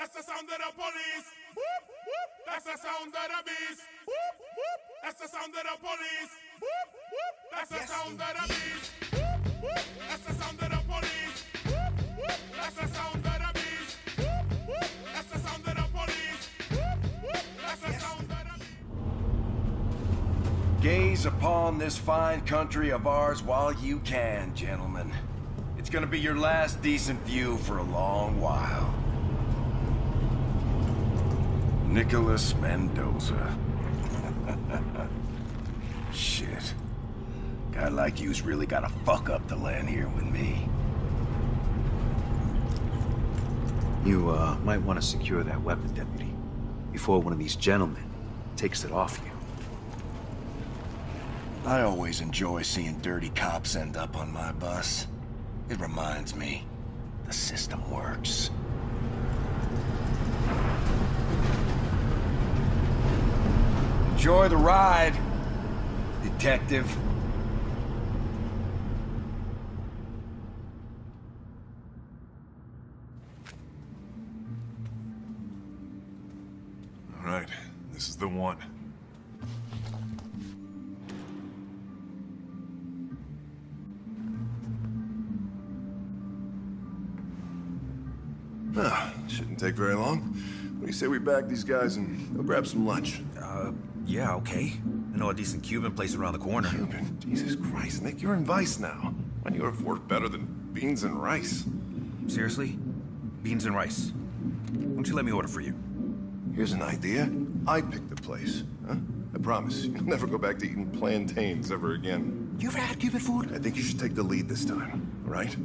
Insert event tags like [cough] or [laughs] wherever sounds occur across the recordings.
That's the sound of the beast. Police. Whoop, whoop. That's the sound of the beast. Whoop, whoop. That's the sound of the police. Whoop, whoop. That's the sound of the beast. Whoop, whoop. That's the sound of the police. Whoop, whoop. That's the sound of the Gaze upon this fine country of ours while you can, gentlemen. It's gonna be your last decent view for a long while. Nicholas Mendoza. [laughs] Shit. Guy like you's really gotta fuck up to land here with me. You, uh, might want to secure that weapon, Deputy, before one of these gentlemen takes it off you. I always enjoy seeing dirty cops end up on my bus. It reminds me, the system works. Enjoy the ride, detective. All right, this is the one. Ah, shouldn't take very long. What do you say we back these guys and go grab some lunch? Uh, yeah, okay. I know a decent Cuban place around the corner. Cuban? Jesus Christ, Nick, you're in Vice now. Why do you have work better than beans and rice? Seriously? Beans and rice. Why don't you let me order for you? Here's an idea. I pick the place, huh? I promise, you'll never go back to eating plantains ever again. You ever had Cuban food? I think you should take the lead this time, all right?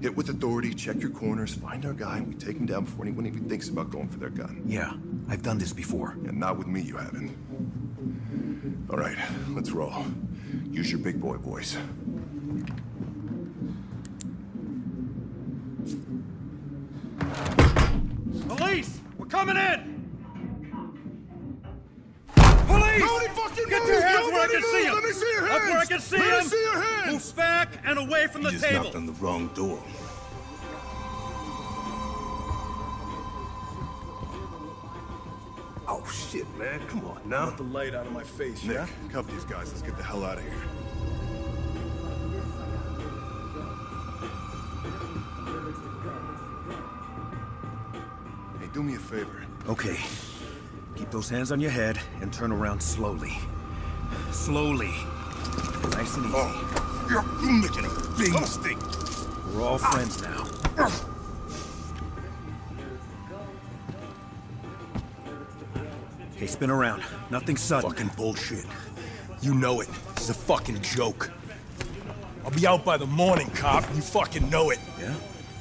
Hit with authority, check your corners, find our guy, and we take him down before anyone even thinks about going for their gun. Yeah, I've done this before. And not with me, you haven't. All right, let's roll. Use your big boy voice. Police! We're coming in! Police! Nobody fucking Get move! your hands where I Nobody can see them! Let me see your Up where I hands! can see Let me them! see your hands! Move back and away from the You just table! knocked on the wrong door. Shit, man. Come on now. Get the light out of my face, Nick, cuff these guys. Let's get the hell out of here. Hey, do me a favor. Okay. Keep those hands on your head and turn around slowly. Slowly. Nice and easy. Oh, you're making a big mistake. We're all friends now. Okay, spin around. Nothing sudden. Fucking bullshit. You know it. It's a fucking joke. I'll be out by the morning, cop. You fucking know it. Yeah?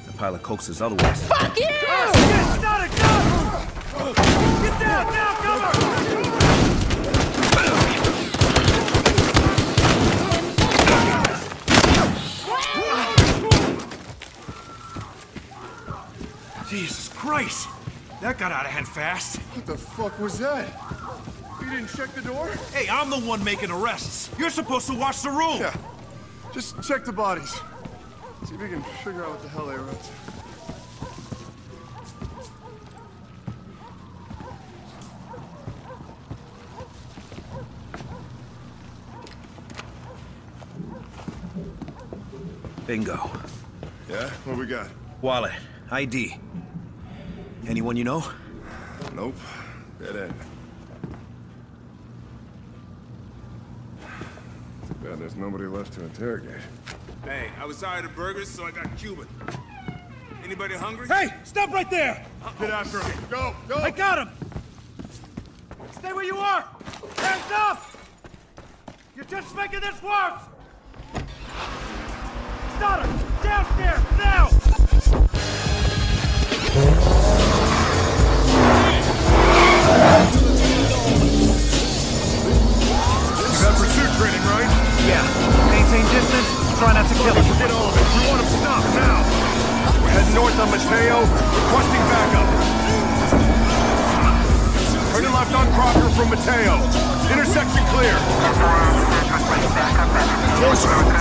The pilot coaxes otherwise. Fuck you! Oh, shit! Start it! Go! Get down! Down! Cover! Jesus Christ! That got out of hand fast. What the fuck was that? You didn't check the door? Hey, I'm the one making arrests. You're supposed to watch the room. Yeah. Just check the bodies. See if we can figure out what the hell they were up to. Bingo. Yeah? What we got? Wallet. ID. Anyone you know? Nope. Dead end. Too bad there's nobody left to interrogate. Hey, I was tired of burgers, so I got Cuban. Anybody hungry? Hey! Stop right there! Get after him. Go! Go! I got him! Stay where you are! Hands up! You're just making this worse! Stop him! Downstairs! Now! Distance. Try not to kill him. Forget all of it. We want him stopped now. We're heading north on Mateo. Requesting backup. Turn your left on Crocker from Mateo. Intersection clear. Come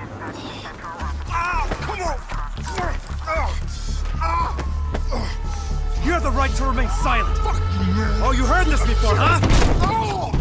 right to remain silent. Fuck you, man. Oh, you heard this before, huh? Oh!